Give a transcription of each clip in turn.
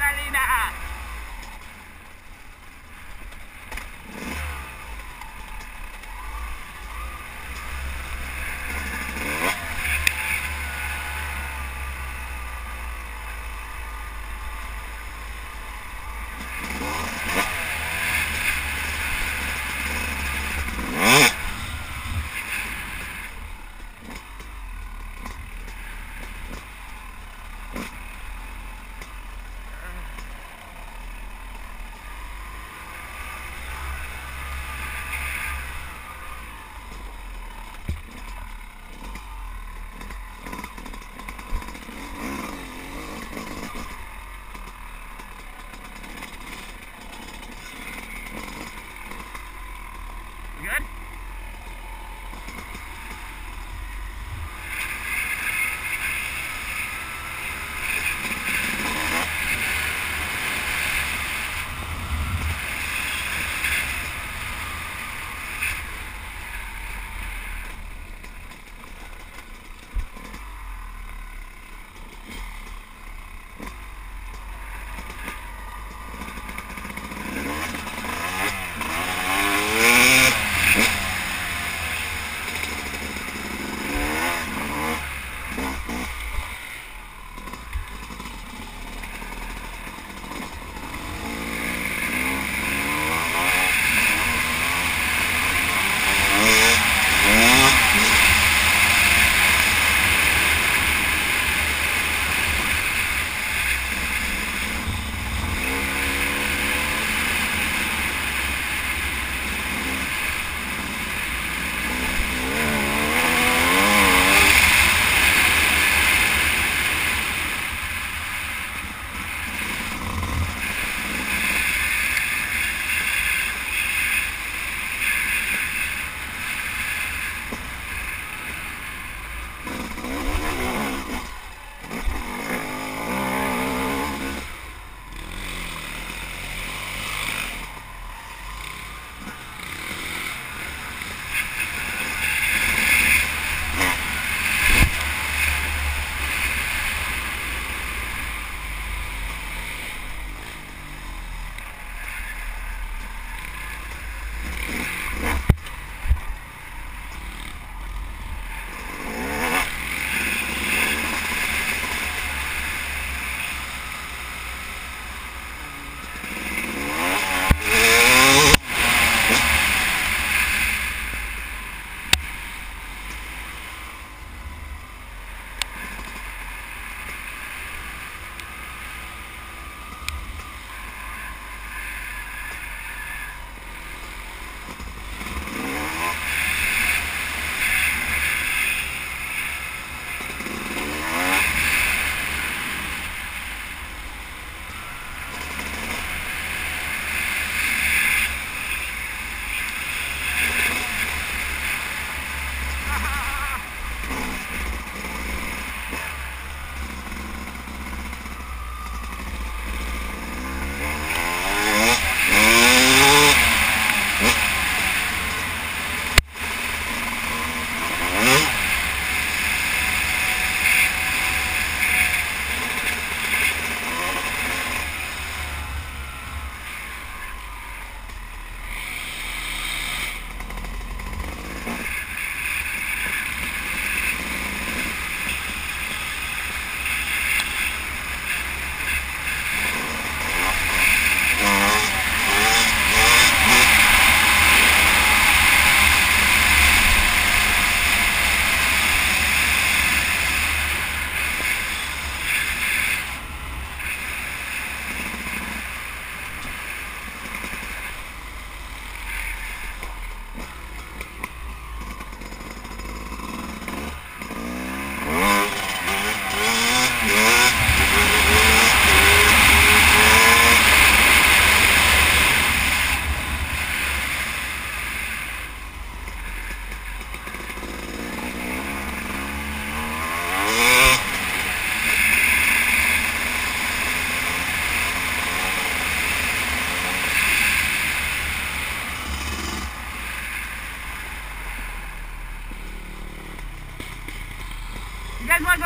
Carolina!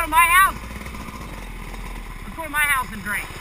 To my house? Let's go my house and drink.